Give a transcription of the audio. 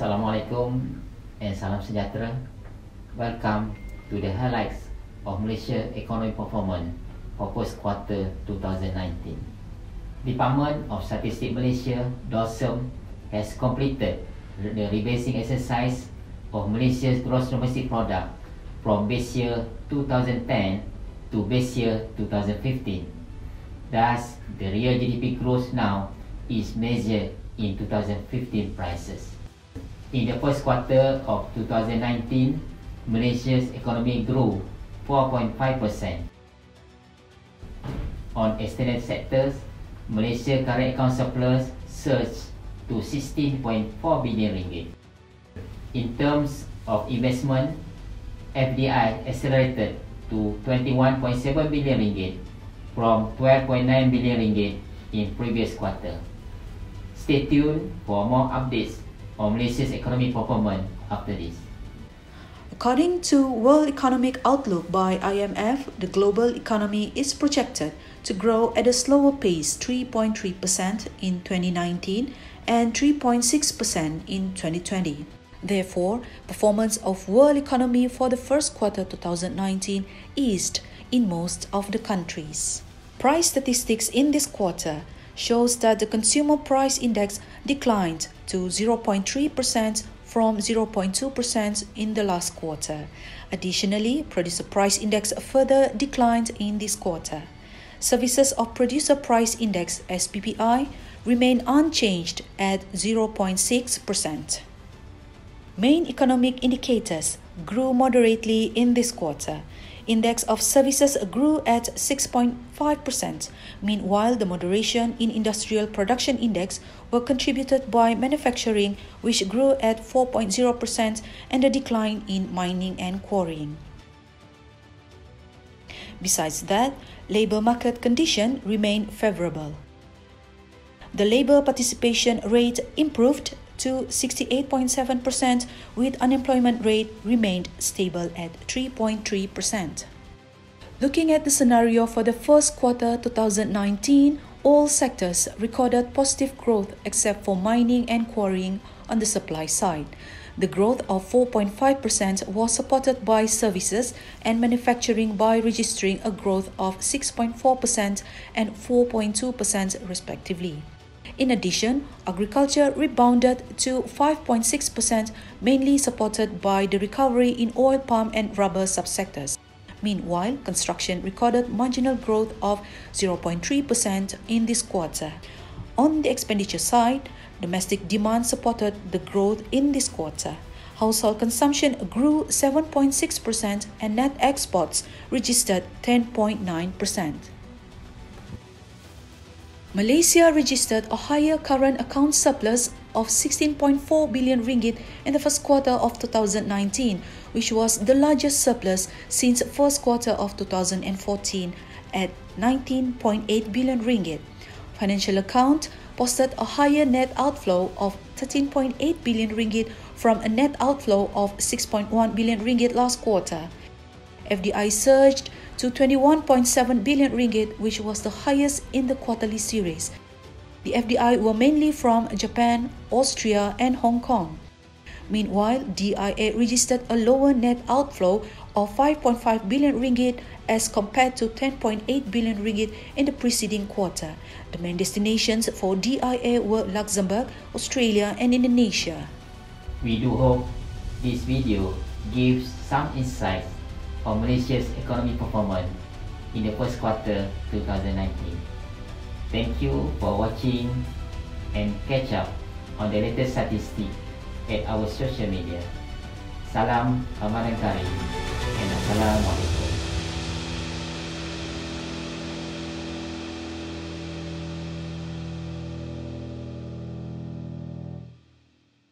Assalamualaikum and salam sejahtera. Welcome to the highlights of Malaysia economic performance for first quarter 2019. Department of Statistics Malaysia, DOSM, has completed the rebasing exercise of Malaysia's gross domestic product from base year 2010 to base year 2015. Thus, the real GDP growth now is measured in 2015 prices. In the first quarter of 2019, Malaysia's economy grew 4.5%. On external sectors, Malaysia current account surplus surged to 16.4 billion ringgit. In terms of investment, FDI accelerated to 21.7 billion ringgit from 12.9 billion ringgit in previous quarter. Stay tuned for more updates Malaysia's economic performance after this. According to World Economic Outlook by IMF, the global economy is projected to grow at a slower pace 3.3% in 2019 and 3.6% in 2020. Therefore, performance of world economy for the first quarter 2019 eased in most of the countries. Price statistics in this quarter shows that the consumer price index declined to 0.3% from 0.2% in the last quarter. Additionally, producer price index further declined in this quarter. Services of producer price index SPPI remain unchanged at 0.6%. Main economic indicators grew moderately in this quarter. Index of services grew at 6.5%. Meanwhile, the moderation in industrial production index were contributed by manufacturing, which grew at 4.0%, and a decline in mining and quarrying. Besides that, labor market condition remained favorable. The labor participation rate improved to 68.7% with unemployment rate remained stable at 3.3%. Looking at the scenario for the first quarter 2019, all sectors recorded positive growth except for mining and quarrying on the supply side. The growth of 4.5% was supported by services and manufacturing by registering a growth of 6.4% and 4.2% respectively. In addition, agriculture rebounded to 5.6%, mainly supported by the recovery in oil palm and rubber subsectors. Meanwhile, construction recorded marginal growth of 0.3% in this quarter. On the expenditure side, domestic demand supported the growth in this quarter. Household consumption grew 7.6% and net exports registered 10.9%. Malaysia registered a higher current account surplus of 16.4 billion ringgit in the first quarter of 2019, which was the largest surplus since first quarter of 2014 at 19.8 billion ringgit. Financial account posted a higher net outflow of 13.8 billion ringgit from a net outflow of 6.1 billion ringgit last quarter. FDI surged to 21.7 billion ringgit, which was the highest in the quarterly series. The FDI were mainly from Japan, Austria, and Hong Kong. Meanwhile, DIA registered a lower net outflow of 5.5 billion ringgit as compared to 10.8 billion ringgit in the preceding quarter. The main destinations for DIA were Luxembourg, Australia, and Indonesia. We do hope this video gives some insight on Malaysia's economic performance in the first quarter 2019. Thank you for watching and catch up on the latest statistics at our social media. Salam Ramadan Karim and Assalamualaikum.